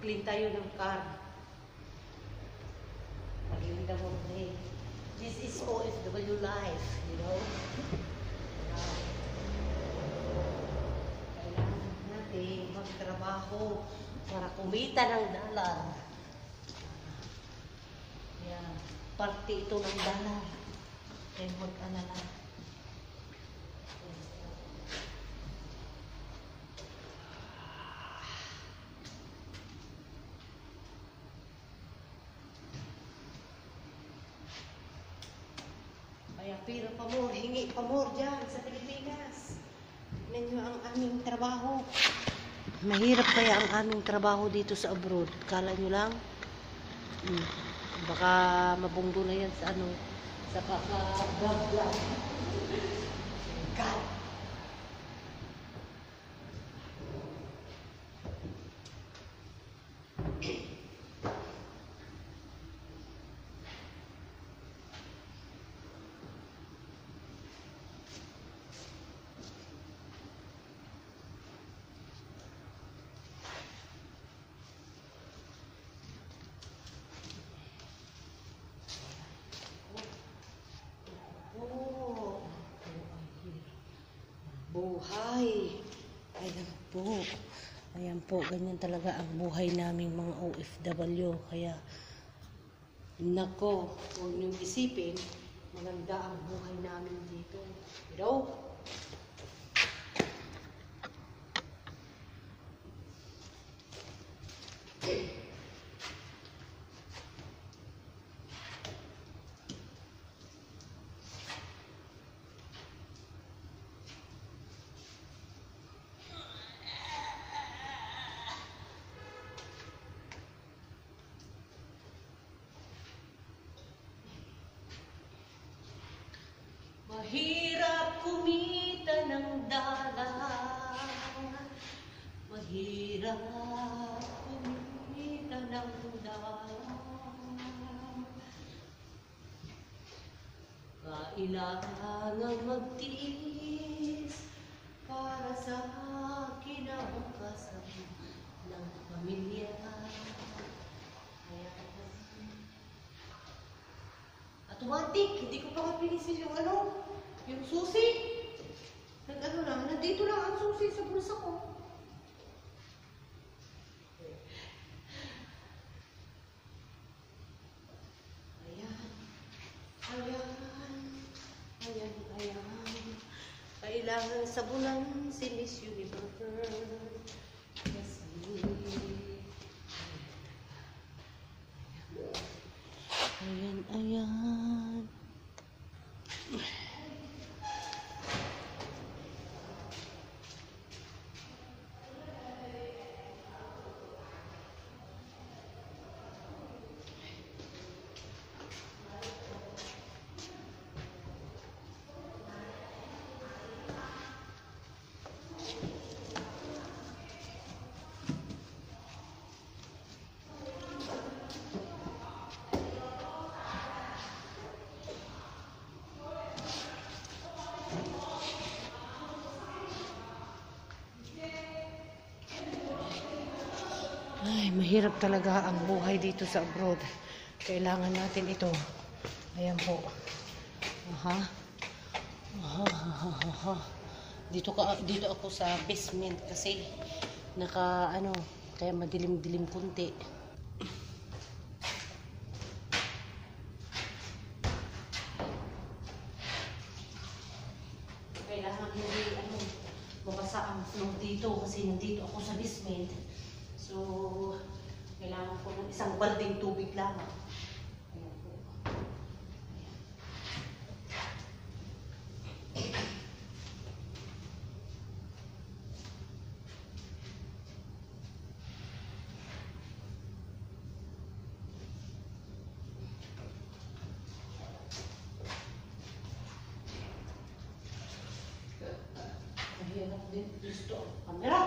Clean tayo ng car. Maganda mo eh. This is OFW life, you know? Kailangan natin magtrabaho para kumita ng dalar. Yan. Parte ito ng dalar. Kaya mag-alala. Kaya pira pa mo, hingi pa mo dyan sa Pilipinas. Tignan ang aming trabaho. Mahirap kaya ang aming trabaho dito sa abroad. Kala nyo lang? Hmm. Baka mabunggo na yan sa ano, sa kaka-gabla. God. Oh, buhay. Ayan po. Ayan po, ganyan talaga ang buhay naming mga OFW. Kaya, nako, huwag niyong isipin, maganda ang buhay namin dito. You know? Mahirap kumita ng dala. Mahirap kumita ng dala. Kailangan magtiis para sa kinabukasan ng pamilya. Automatic, hindi ko pa nga pinisil yung ano, yung susi. Nag ano lang, nandito lang ang susi sa bulsa ko. Ayan. Ayan. Ayan, ayan. Kailangan sabunan si Miss Universe. Yes, me. Mahirap talaga ang buhay dito sa abroad. Kailangan natin ito. Ayan po. Aha. Aha, aha, aha. Dito ka dito ako sa basement kasi naka ano, kaya madilim-dilim kunti. Kailangan hindi ano, mabasa ang floor dito kasi nandito ako sa basement. So, kailangan ko ng isang balding tubig lamang. Ayan po. Ayan. Mahirap din gusto ang camera.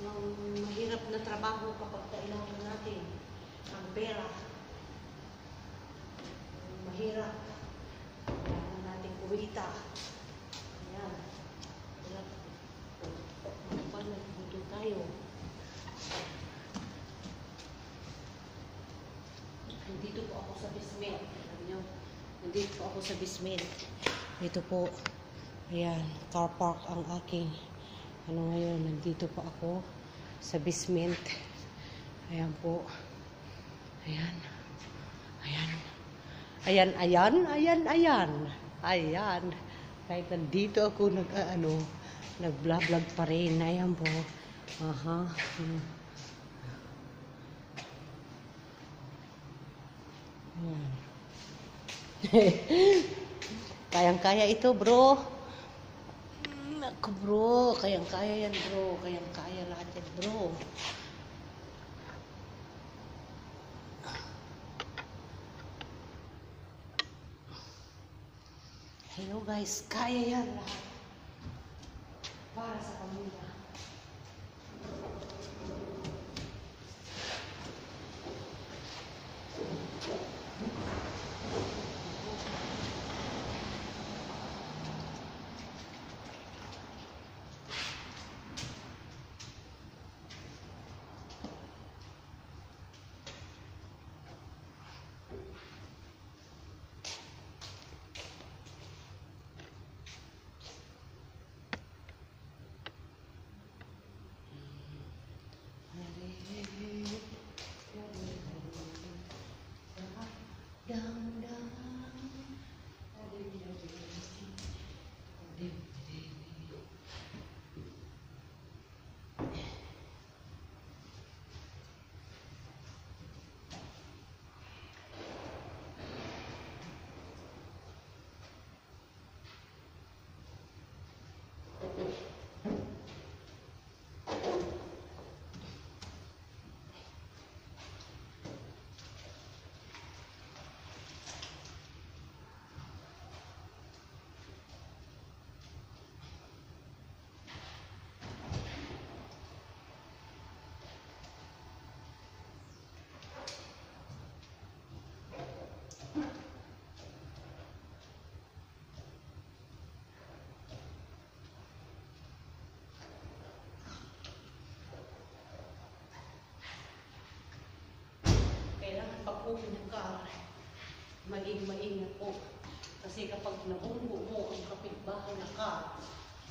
Ang mahirap na trabaho kapag kailangan natin ang pera. Mahirap. Kailangan natin kumita. Ayan. Hirap. Kapag nagbuto tayo. Nandito po ako sa basement. Alam niyo, nandito po ako sa basement. Dito po. Ayan, car park ang aking ano ngayon, nandito po ako sa basement. Ayan po. Ayan. Ayan. Ayan, ayan, ayan, ayan. Ayan. Kahit nandito ako nag, ano, nag-vlog pa rin. Ayan po. Aha. Hmm. Ayan. Kayang-kaya ito, bro. Ako, bro. Kayang-kaya yan, bro. Kayang-kaya lahat yan, bro. Hello, guys. Kaya yan lahat. Para sa pamilya. Ng car, maging maingat po. Kasi kapag nabunggo mo ang kapitbahay ng car,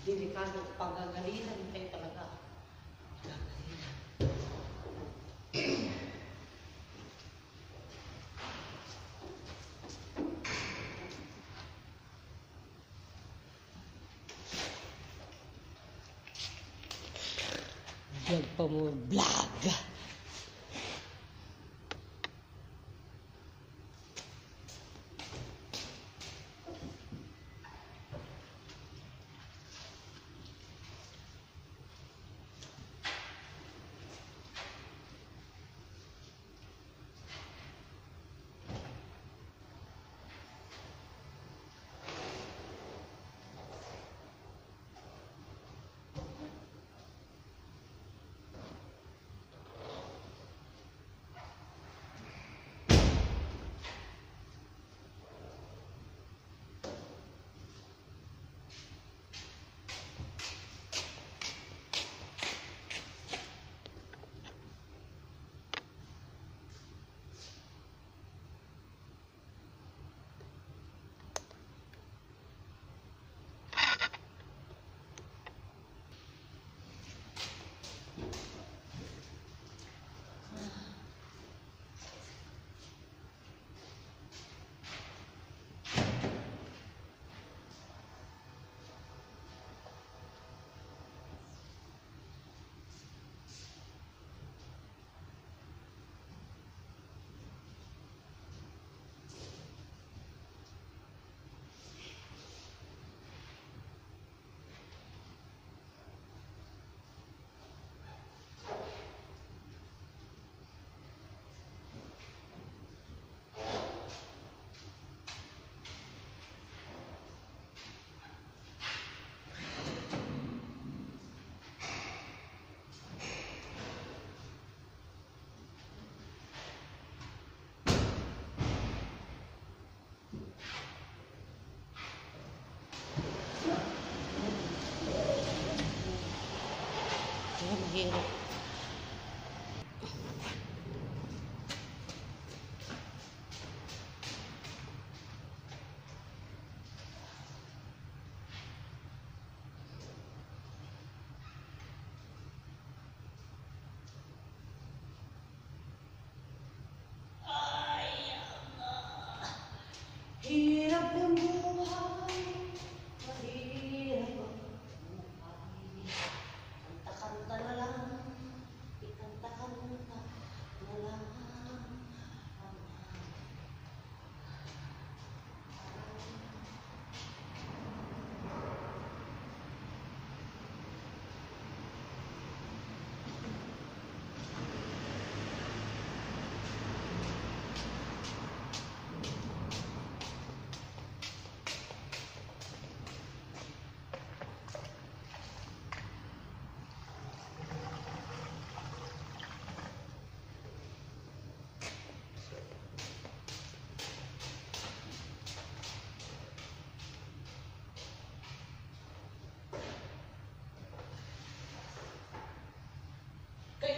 delikado pagagalitan kayo talaga.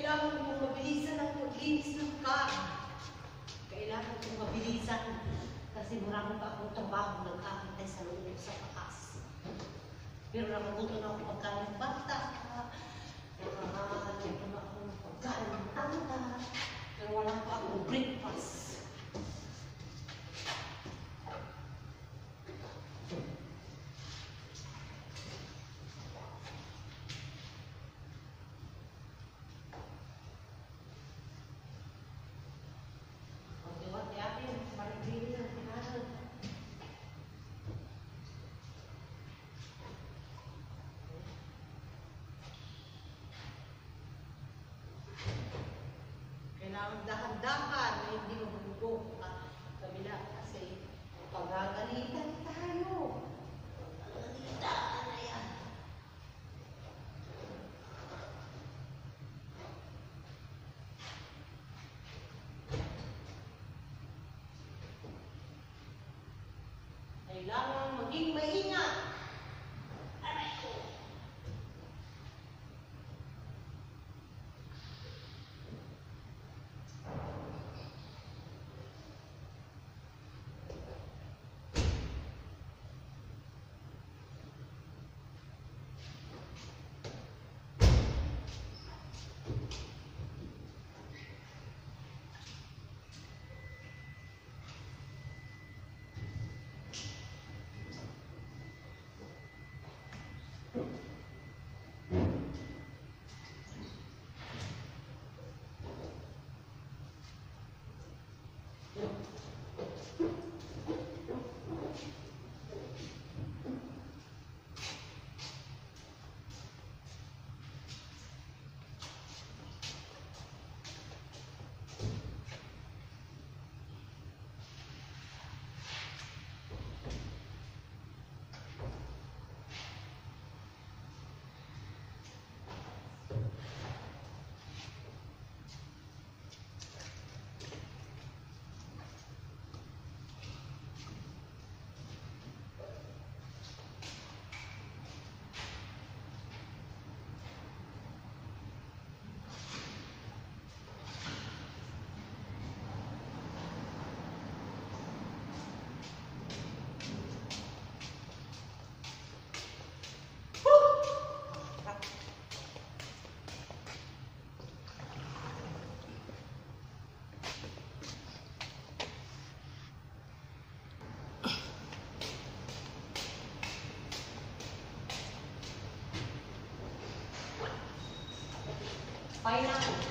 Kailangan mong mabilisan ang paglinis ng car. Kailangan mong mabilisan kasi marami pa akong trabaho nagkakantay sa loob sa taas. Pero nakabuto na ako pagkain bata. Nakakaluto na ako ng pagkain ng tanda. Pero wala pa akong breakfast. Dahan-dahan na hindi mabubugo ang kabila kasi pagagalitan Why not?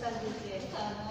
Saya.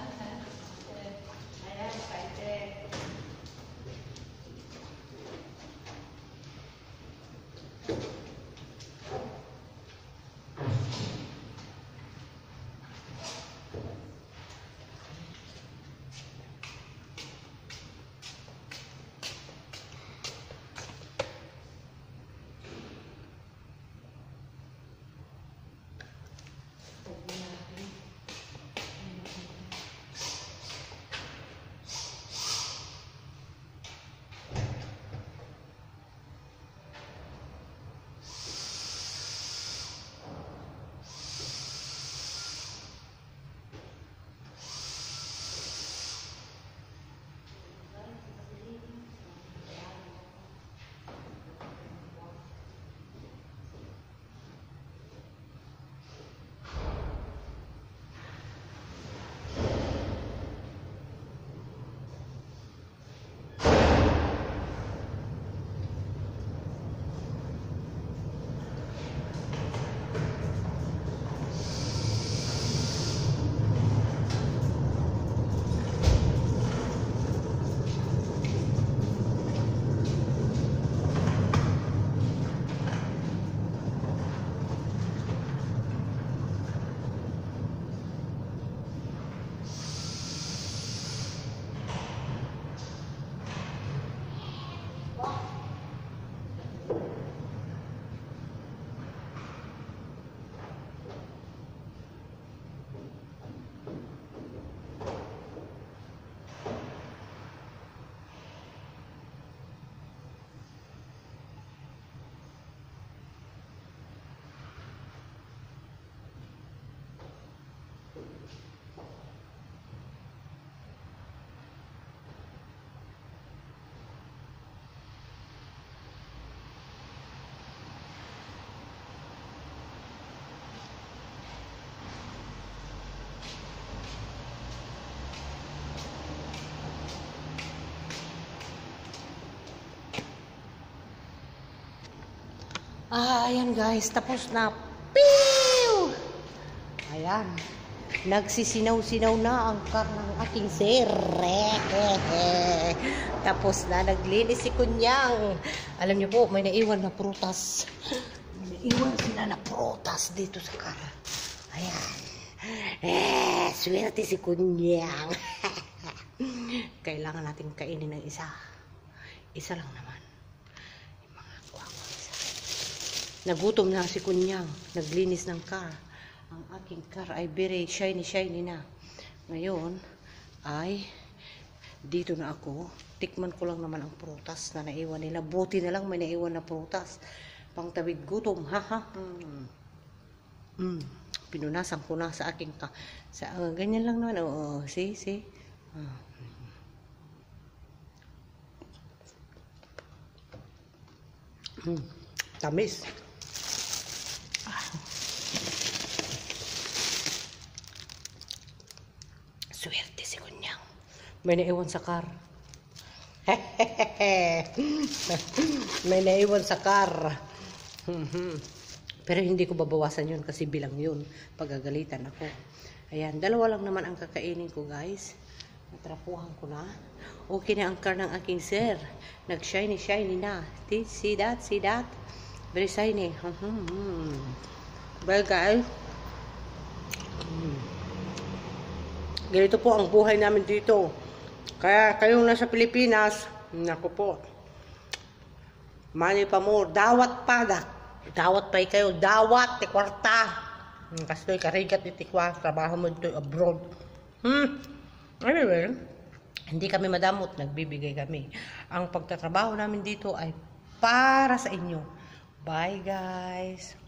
Ah, ayan guys, tapos na. Pew! Ayan. Nagsisinaw-sinaw na ang car ng aking sir. Tapos na, naglinis si Kunyang. Alam niyo po, may naiwan na prutas. May naiwan sila na prutas dito sa car. Ayan. Eh, swerte si Kunyang. Kailangan natin kainin ng isa. Isa lang naman. Yung mga guwapo isa. Nagutom na si Kunyang. Naglinis ng car. Ang aking car ay very shiny shiny na. Ngayon ay dito na ako. Tikman ko lang naman ang prutas na naiwan nila. Buti na lang may naiwan na prutas. Pangtawid gutom. Ha ha. Hmm. Mm. Pinunasan ko na sa aking ka. Sa ah, ganyan lang naman. Oo, see, see. Ah. Mm. Tamis. Swerte si Kunyang. May naiwan sa car. May naiwan sa car. Pero hindi ko babawasan yun kasi bilang yun. Pagagalitan ako. Ayan, dalawa lang naman ang kakainin ko guys. Natrapuhan ko na. Okay na ang car ng aking sir. Nag-shiny shiny na. See that? See that? Very shiny. Well guys, ganito po ang buhay namin dito. Kaya kayong nasa Pilipinas, naku po, money pa mo, dawat pa da. Dawat pa kayo, dawat, ti kwarta. Hmm, Kasi to'y karigat ni tikwa, trabaho mo dito abroad. Hmm. Anyway, hindi kami madamot, nagbibigay kami. Ang pagtatrabaho namin dito ay para sa inyo. Bye guys!